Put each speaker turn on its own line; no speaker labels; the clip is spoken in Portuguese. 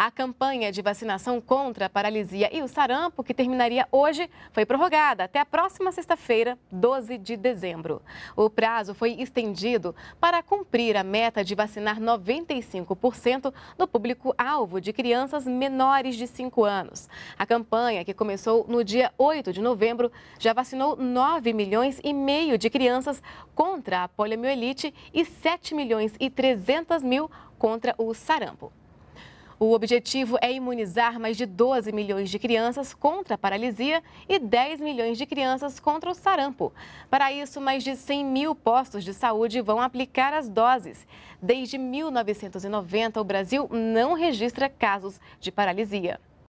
A campanha de vacinação contra a paralisia e o sarampo, que terminaria hoje, foi prorrogada até a próxima sexta-feira, 12 de dezembro. O prazo foi estendido para cumprir a meta de vacinar 95% do público-alvo de crianças menores de 5 anos. A campanha, que começou no dia 8 de novembro, já vacinou 9 milhões e meio de crianças contra a poliomielite e 7 milhões e 300 mil contra o sarampo. O objetivo é imunizar mais de 12 milhões de crianças contra a paralisia e 10 milhões de crianças contra o sarampo. Para isso, mais de 100 mil postos de saúde vão aplicar as doses. Desde 1990, o Brasil não registra casos de paralisia.